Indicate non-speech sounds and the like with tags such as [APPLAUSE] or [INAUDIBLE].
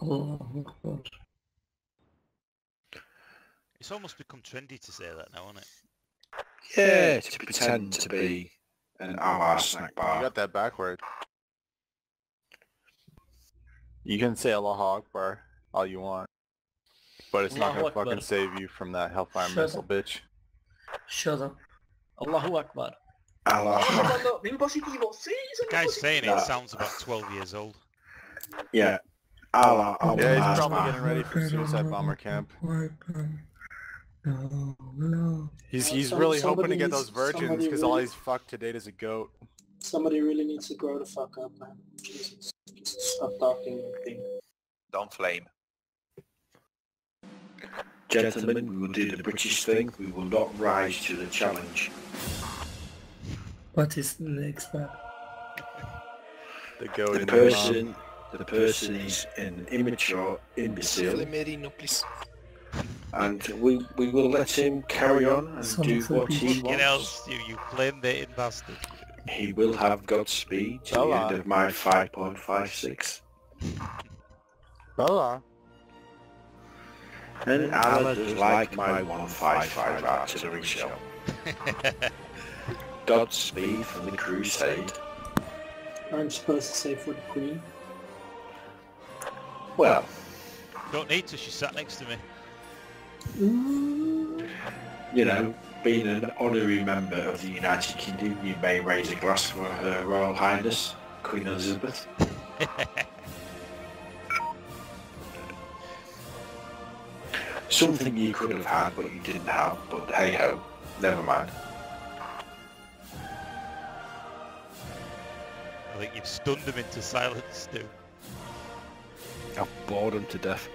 Allahu Akbar. It's almost become trendy to say that now, isn't it? Yeah, to pretend to be an Allah snack bar. You bar. got that backward. You can say Allah Akbar all you want, but it's not Allahu gonna fucking Akbar. save you from that Hellfire Shut missile, up. bitch. Shut up. Allahu Akbar. Allah. Bello, bien positivo, sí, The sono guy's positivo. saying it Nah. sounds about 12 years old. Yeah. Allah. Allah. Yeah, he's Allah. probably getting ready for suicide bomber camp. No, no. He's Uh, he's really somebody hoping to get needs- those virgins somebody because all really- he's fucked to date is a goat. Somebody really needs to grow the fuck up, man. Jesus. Stop talking and think. Don't flame. Gentlemen, we will do the British thing. We will not rise to the challenge. What is the next one? The goat The in person, the person is an immature imbecile, and we we will let him carry on and Some do what he people- Get wants. else, you, you flame baiting bastard. He will have Godspeed to the Allah. end of my 5.56. Allah. And Allah does like my 155 artillery shell. Godspeed from the crusade. I'm supposed to say for the queen. Well, Don't need to, she sat next to me. Mm. you know, being an honorary member of the United Kingdom, you may raise a glass for Her Royal Highness, Queen Elizabeth. [LAUGHS] Something you could have had but you didn't have, but hey ho, never mind. I think you've stunned him into silence, Stu. I've bored him to death.